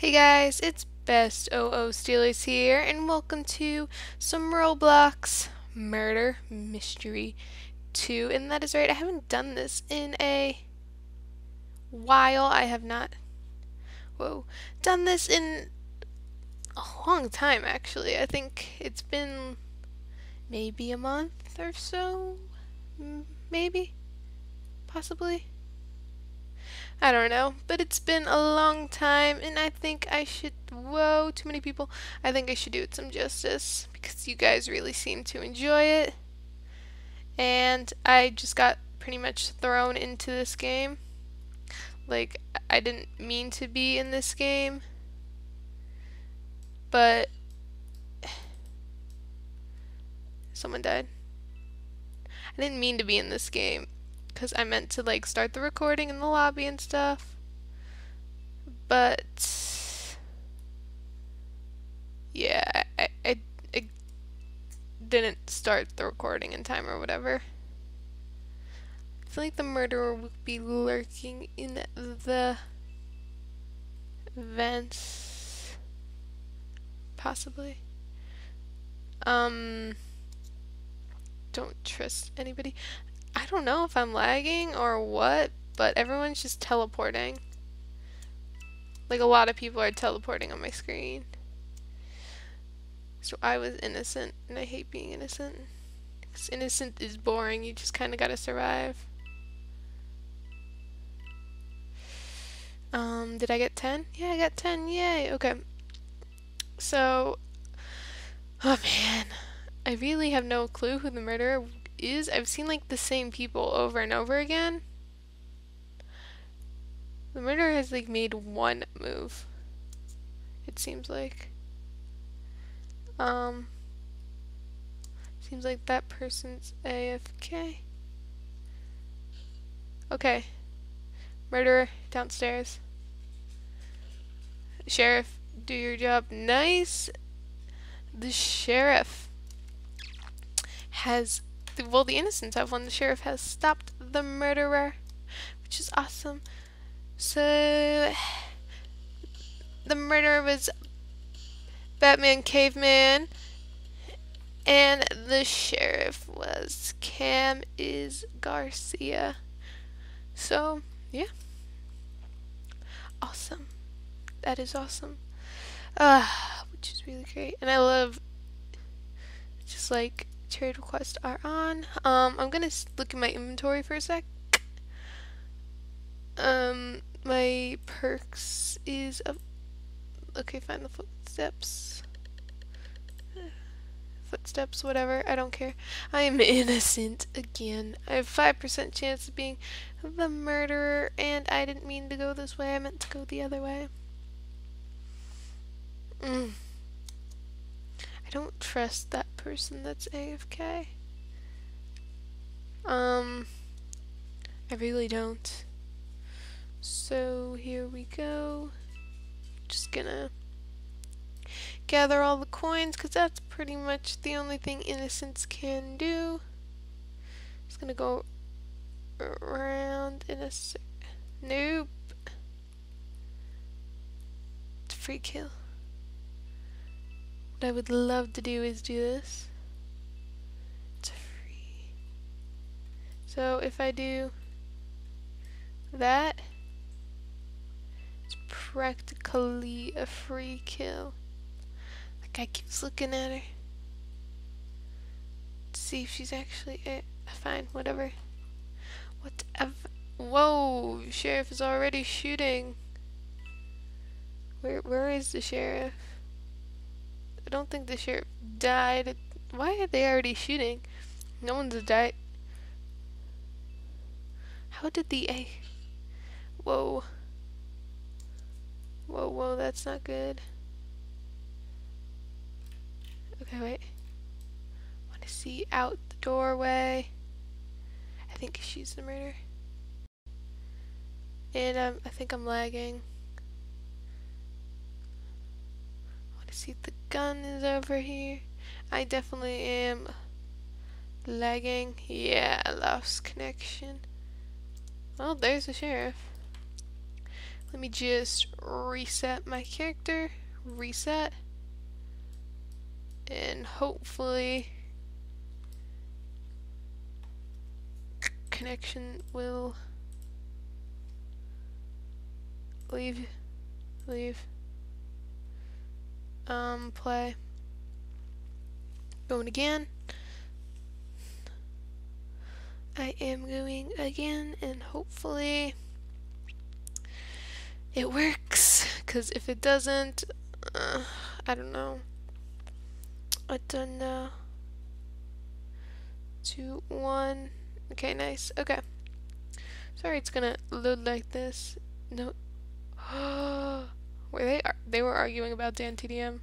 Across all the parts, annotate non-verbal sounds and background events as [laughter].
Hey guys, it's Best OO Steelers here, and welcome to some Roblox Murder Mystery 2. And that is right, I haven't done this in a while. I have not, whoa, done this in a long time actually. I think it's been maybe a month or so, maybe, possibly. I don't know, but it's been a long time, and I think I should, whoa, too many people, I think I should do it some justice, because you guys really seem to enjoy it, and I just got pretty much thrown into this game, like, I didn't mean to be in this game, but, [sighs] someone died. I didn't mean to be in this game, because I meant to like start the recording in the lobby and stuff. But yeah, I, I, I didn't start the recording in time or whatever. I feel like the murderer would be lurking in the vents. Possibly. Um, don't trust anybody. I don't know if I'm lagging or what, but everyone's just teleporting. Like a lot of people are teleporting on my screen. So I was innocent, and I hate being innocent. Because innocent is boring, you just kind of gotta survive. Um, did I get 10? Yeah, I got 10, yay, okay. So, oh man, I really have no clue who the murderer is I've seen like the same people over and over again. The murderer has like made one move. It seems like. Um seems like that person's AFK. Okay. Murderer downstairs. Sheriff, do your job. Nice. The sheriff has well, the innocents have won. The sheriff has stopped the murderer, which is awesome. So, the murderer was Batman Caveman, and the sheriff was Cam is Garcia. So, yeah. Awesome. That is awesome. Uh, which is really great. And I love just like trade requests are on. Um, I'm gonna look at my inventory for a sec. Um, my perks is up. Okay, find the footsteps. Footsteps, whatever. I don't care. I am [laughs] innocent again. I have 5% chance of being the murderer, and I didn't mean to go this way. I meant to go the other way. Mm. I don't trust that person that's AFK. Um, I really don't. So here we go. Just gonna gather all the coins because that's pretty much the only thing innocents can do. Just gonna go around in a. Nope. It's free kill. What I would love to do is do this. It's free. So if I do that, it's practically a free kill. The guy keeps looking at her. To see if she's actually it. Fine, whatever. Whatever. Whoa, sheriff is already shooting. Where where is the sheriff? I don't think the sheriff died. Why are they already shooting? No one's died. How did the A... Whoa. Whoa, whoa, that's not good. Okay, wait. I want to see out the doorway. I think she's the murderer. And um, I think I'm lagging. Want to see the gun is over here. I definitely am lagging. Yeah, I lost connection. Well, there's the sheriff. Let me just reset my character. Reset. And hopefully connection will leave leave um play. Going again. I am going again and hopefully it works because if it doesn't uh, I don't know. I don't know two one. Okay nice. Okay. Sorry it's gonna load like this. No [gasps] were they they were arguing about Dan TDM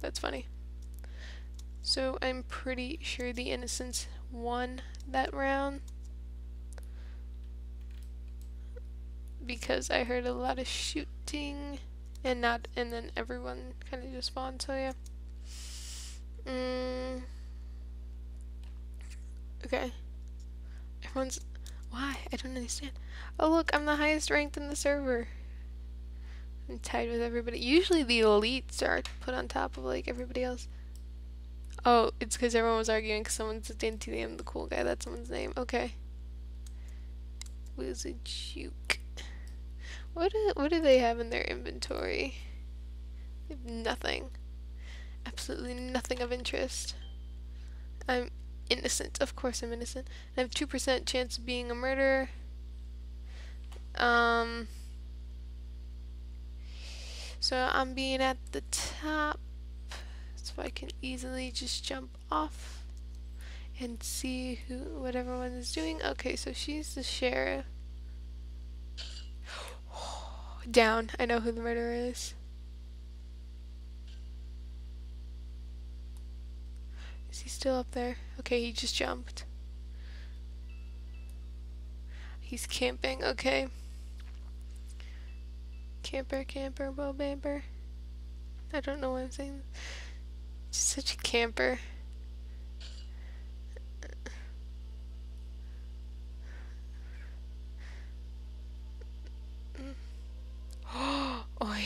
that's funny. So I'm pretty sure the innocents won that round. Because I heard a lot of shooting and not and then everyone kind of just spawned so yeah. Mm. okay. Everyone's why? I don't understand. Oh look I'm the highest ranked in the server I'm tied with everybody usually the elites are put on top of like everybody else Oh, it's because everyone was arguing because someone's Dan TDM, the cool guy. That's someone's name. Okay. Wizard Juke. What do, what do they have in their inventory? They have nothing. Absolutely nothing of interest. I'm innocent. Of course I'm innocent. I have 2% chance of being a murderer. Um... So I'm being at the top so I can easily just jump off and see who what everyone is doing. Okay, so she's the sheriff. [gasps] Down. I know who the murderer is. Is he still up there? Okay, he just jumped. He's camping, okay. Camper, camper, bow bamper. I don't know why I'm saying this. Such a camper. [gasps] Oi.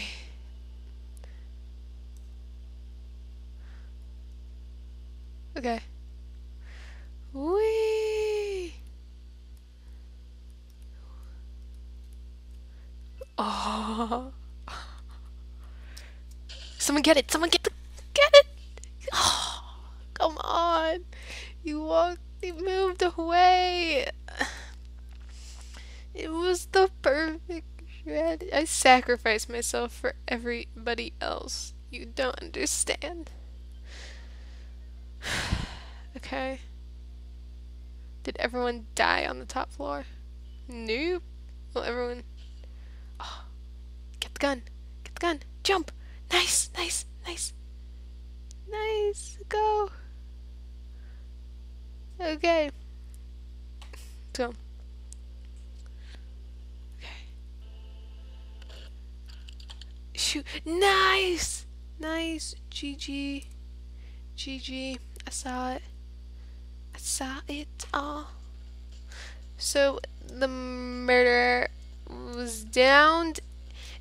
Okay. Oh. Someone get it. Someone get the get it. [gasps] Come on. You walked, you moved away. It was the perfect shred. I sacrificed myself for everybody else. You don't understand. [sighs] okay. Did everyone die on the top floor? Nope. Well, everyone... Gun. Get the gun. Jump. Nice, nice, nice. Nice. Go. Okay. So. Okay. Shoot. Nice. Nice. GG. GG. I saw it. I saw it all. So the murderer was downed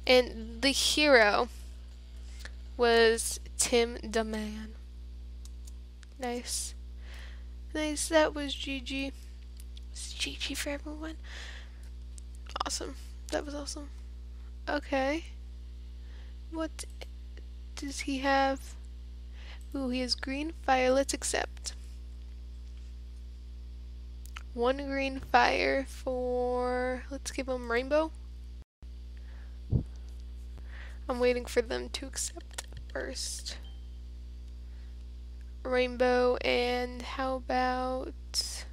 and the hero was Tim the Man. Nice. Nice, that was GG. It's GG for everyone. Awesome. That was awesome. Okay. What does he have? Ooh, he has green fire. Let's accept. One green fire for... Let's give him rainbow. I'm waiting for them to accept first. Rainbow and how about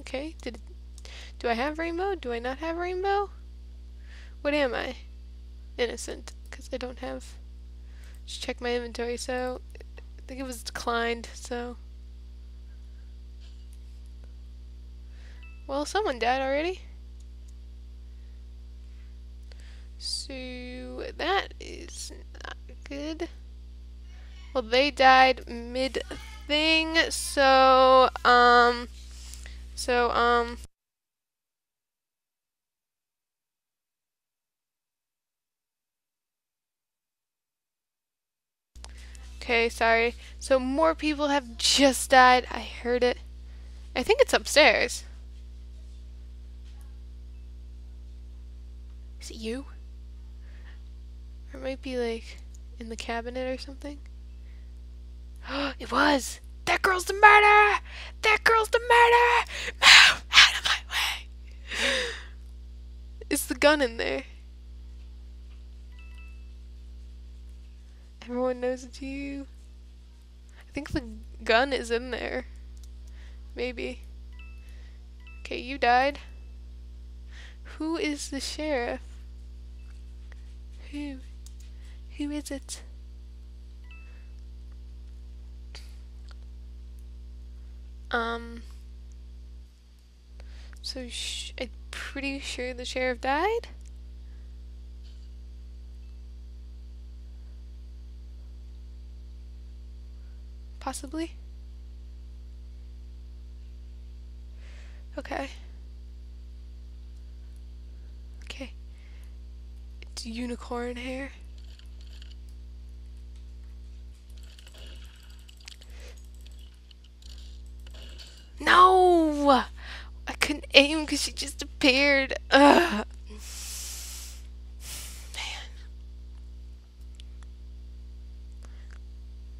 okay did do I have rainbow? Do I not have rainbow? What am I? Innocent because I don't have just check my inventory so I think it was declined so. Well someone died already so that is not good. Well, they died mid thing, so, um, So, um... Okay, sorry. So more people have just died. I heard it. I think it's upstairs. Is it you? It might be like in the cabinet or something. [gasps] it was! That girl's the murderer! That girl's the murderer! Move out of my way! [gasps] Is the gun in there? Everyone knows it's you. I think the gun is in there. Maybe. Okay, you died. Who is the sheriff? Who? Who is it? Um. So I'm pretty sure the sheriff died. Possibly. Okay. Okay. It's unicorn hair. I couldn't aim because she just appeared. Ugh. Man.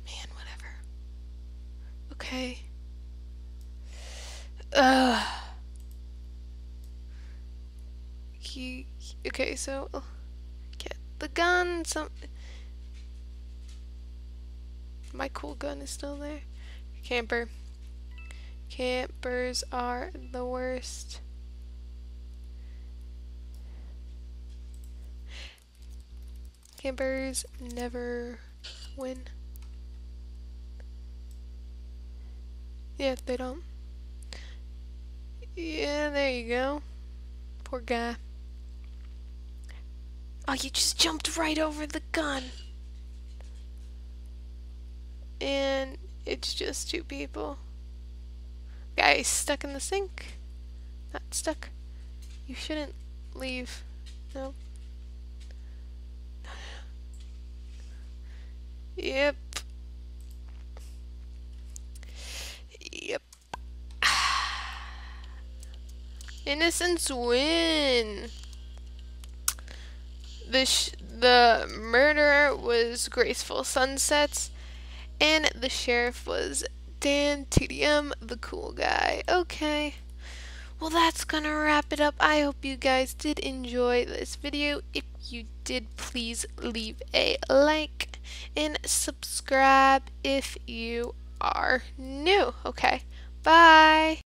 Man, whatever. Okay. Ugh. He, okay, so get the gun. Some my cool gun is still there. Camper. Campers are the worst. Campers never win. Yeah, they don't. Yeah, there you go. Poor guy. Oh, you just jumped right over the gun. And it's just two people. Guy stuck in the sink. Not stuck. You shouldn't leave. No. Yep. Yep. [sighs] Innocence win. The the murderer was Graceful Sunsets, and the sheriff was Dan TDM, the cool guy. Okay. Well, that's gonna wrap it up. I hope you guys did enjoy this video. If you did, please leave a like and subscribe if you are new. Okay. Bye.